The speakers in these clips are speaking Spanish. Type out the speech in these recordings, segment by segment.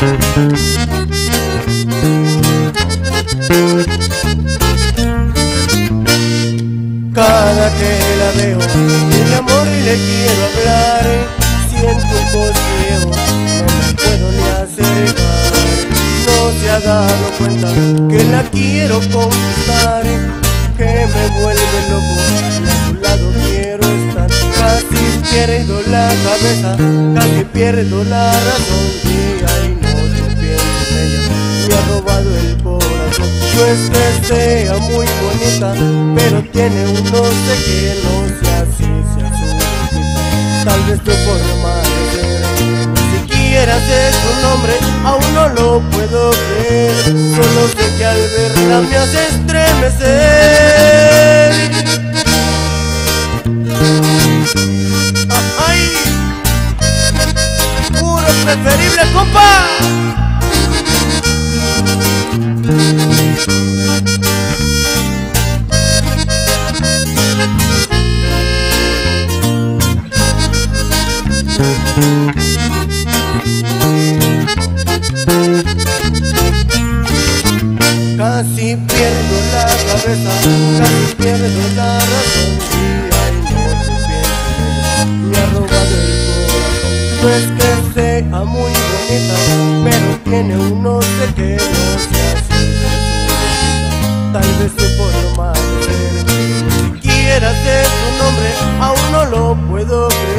Cada que la veo, de mi amor y le quiero hablar Siento un cosquilleo, no me puedo ni acercar. No se ha dado cuenta que la quiero conquistar Que me vuelve loco, y a tu lado quiero estar. Casi pierdo la cabeza, casi pierdo la razón. Es que sea muy bonita, pero tiene un no sé no sé así, se asusta. Tal vez tu forma de ser, ni siquiera sé su nombre, aún no lo puedo creer. Solo sé que al verla me hace estremecer. ¡Ay! Puro preferible, compa. Casi pierdo la cabeza, casi pierdo la razón. Y pienso en ella, me ha robado el corazón No es que sea muy bonita, pero tiene un no sé que no de su Tal vez forma de ser, ni siquiera sé su nombre, aún no lo puedo creer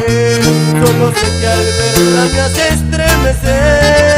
nada me hace estremecer.